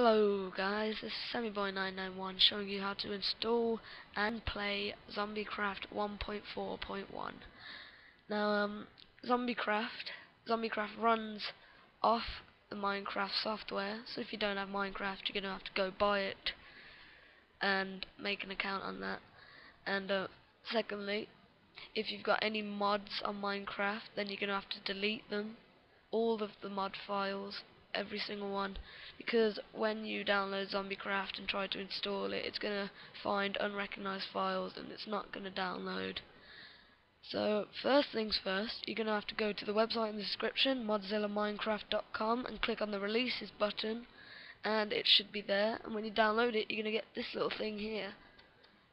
Hello guys, this is SammyBoy991 showing you how to install and play ZombieCraft 1.4.1. Now, um, ZombieCraft, ZombieCraft runs off the Minecraft software, so if you don't have Minecraft, you're gonna have to go buy it and make an account on that. And uh, secondly, if you've got any mods on Minecraft, then you're gonna have to delete them, all of the mod files, every single one because when you download ZombieCraft and try to install it it's gonna find unrecognized files and it's not gonna download. So first things first you're gonna have to go to the website in the description modzillaminecraft.com and click on the releases button and it should be there. And when you download it you're gonna get this little thing here.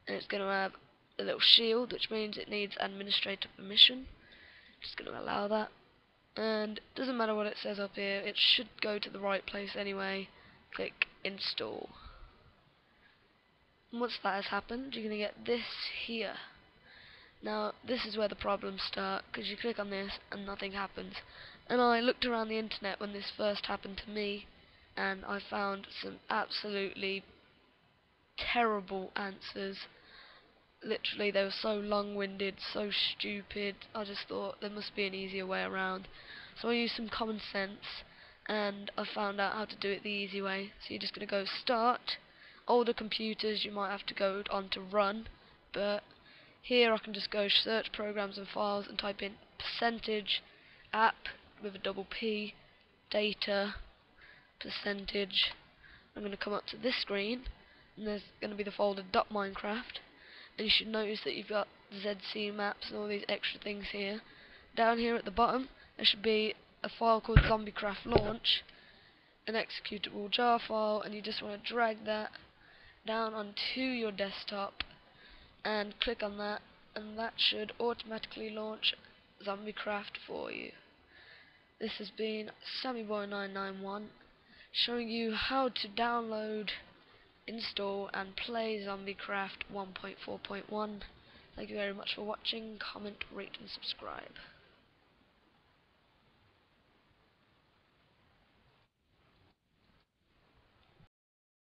And it's gonna have a little shield which means it needs administrator permission. Just gonna allow that and doesn't matter what it says up here it should go to the right place anyway. Click install. And once that has happened you're gonna get this here. Now this is where the problems start because you click on this and nothing happens. And I looked around the internet when this first happened to me and I found some absolutely terrible answers literally they were so long-winded, so stupid. I just thought there must be an easier way around. So I used some common sense and I found out how to do it the easy way. So you're just going to go start. Older computers you might have to go on to run, but here I can just go search programs and files and type in percentage app with a double P data percentage. I'm going to come up to this screen and there's going to be the folder .minecraft and you should notice that you've got ZC maps and all these extra things here. Down here at the bottom, there should be a file called ZombieCraft Launch, an executable jar file, and you just want to drag that down onto your desktop and click on that, and that should automatically launch ZombieCraft for you. This has been SammyBoy991 showing you how to download install and play ZombieCraft 1.4.1. Thank you very much for watching, comment, rate and subscribe.